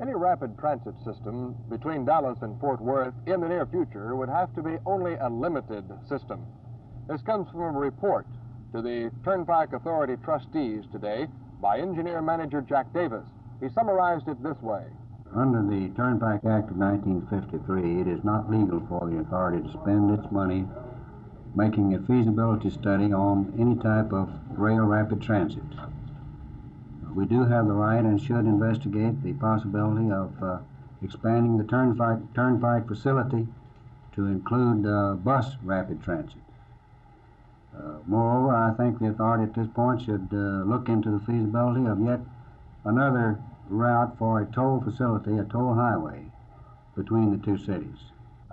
Any rapid transit system between Dallas and Fort Worth in the near future would have to be only a limited system. This comes from a report to the Turnpike Authority trustees today by engineer manager Jack Davis. He summarized it this way. Under the Turnpike Act of 1953, it is not legal for the authority to spend its money making a feasibility study on any type of rail rapid transit. We do have the right and should investigate the possibility of uh, expanding the Turnpike, Turnpike facility to include uh, bus rapid transit. Uh, moreover, I think the authority at this point should uh, look into the feasibility of yet another route for a toll facility, a toll highway between the two cities.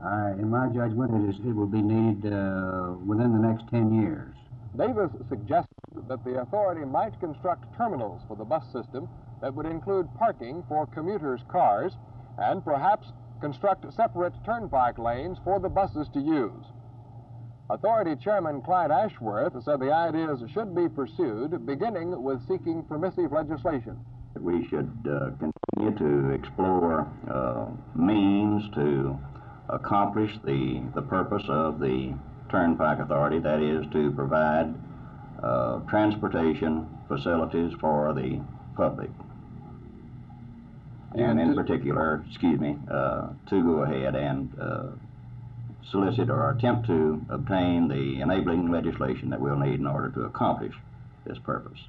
I, in my judgment, it, is, it will be needed uh, within the next 10 years. Davis suggested that the authority might construct terminals for the bus system that would include parking for commuters' cars and perhaps construct separate turnpike lanes for the buses to use. Authority Chairman Clyde Ashworth said the ideas should be pursued, beginning with seeking permissive legislation. We should uh, continue to explore uh, means to accomplish the, the purpose of the Turnpike Authority, that is to provide uh, transportation facilities for the public. And in particular, excuse me, uh, to go ahead and uh, solicit or attempt to obtain the enabling legislation that we'll need in order to accomplish this purpose.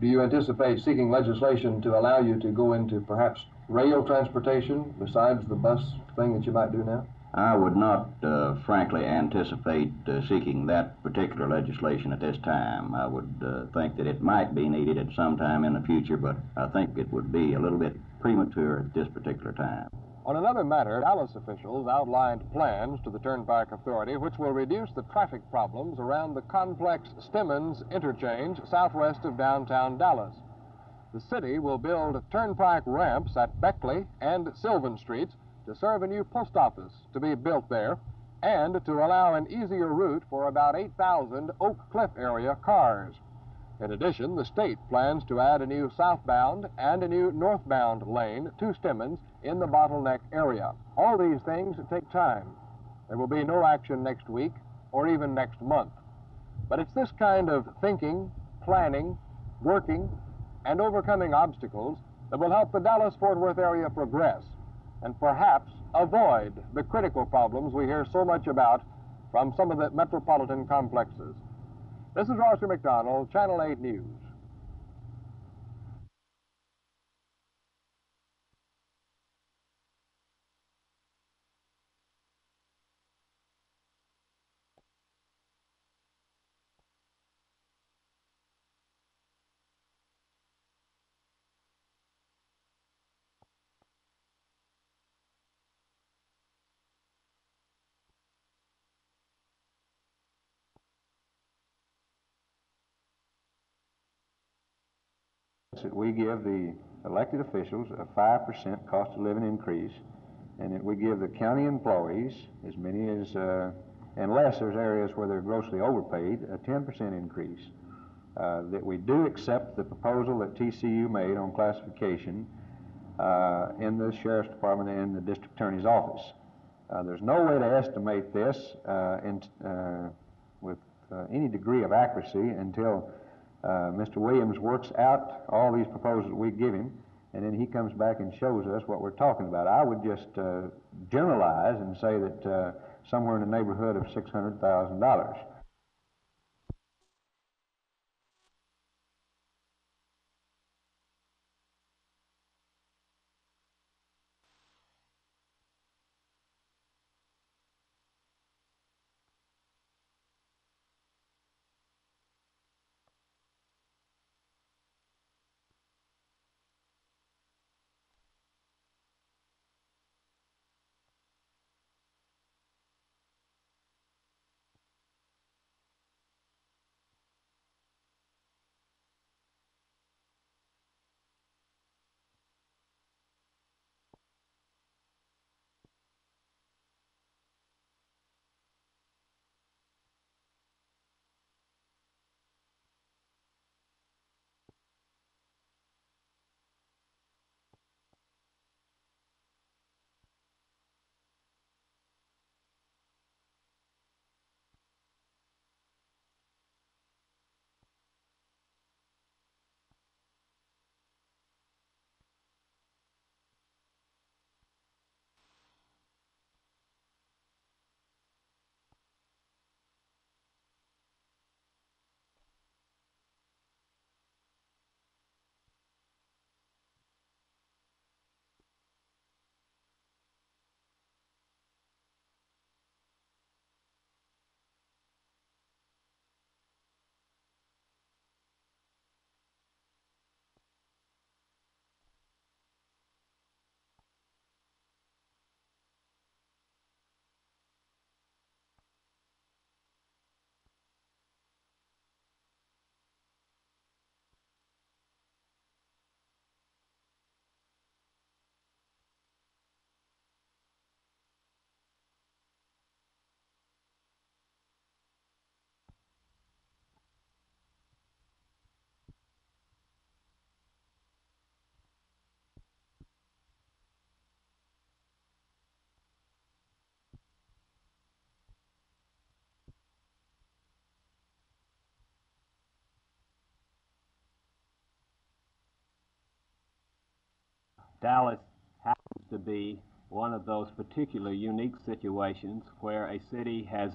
Do you anticipate seeking legislation to allow you to go into perhaps rail transportation besides the bus thing that you might do now? I would not, uh, frankly, anticipate uh, seeking that particular legislation at this time. I would uh, think that it might be needed at some time in the future, but I think it would be a little bit premature at this particular time. On another matter, Dallas officials outlined plans to the Turnpike Authority which will reduce the traffic problems around the complex Stemmons interchange southwest of downtown Dallas. The city will build turnpike ramps at Beckley and Sylvan Streets to serve a new post office to be built there and to allow an easier route for about 8,000 Oak Cliff area cars. In addition, the state plans to add a new southbound and a new northbound lane to Stemmons in the bottleneck area. All these things take time. There will be no action next week or even next month. But it's this kind of thinking, planning, working, and overcoming obstacles that will help the Dallas Fort Worth area progress and perhaps avoid the critical problems we hear so much about from some of the metropolitan complexes. This is Roger McDonald, Channel 8 News. That we give the elected officials a 5% cost of living increase, and that we give the county employees, as many as, uh, unless there's areas where they're grossly overpaid, a 10% increase. Uh, that we do accept the proposal that TCU made on classification uh, in the Sheriff's Department and the District Attorney's Office. Uh, there's no way to estimate this uh, in, uh, with any degree of accuracy until uh, Mr. Williams works out all these proposals we give him, and then he comes back and shows us what we're talking about. I would just uh, generalize and say that uh, somewhere in the neighborhood of $600,000. Dallas happens to be one of those particular unique situations where a city has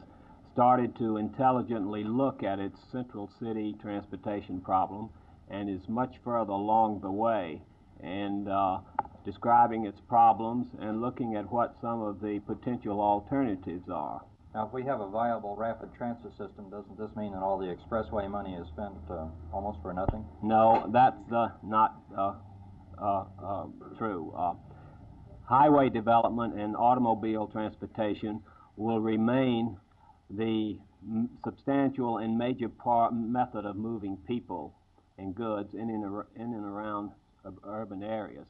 started to intelligently look at its central city transportation problem and is much further along the way and uh, describing its problems and looking at what some of the potential alternatives are. Now, if we have a viable rapid transit system, doesn't this mean that all the expressway money is spent uh, almost for nothing? No, that's uh, not uh, uh, uh, highway development and automobile transportation will remain the substantial and major part, method of moving people and goods in and, in and around ur- urban areas.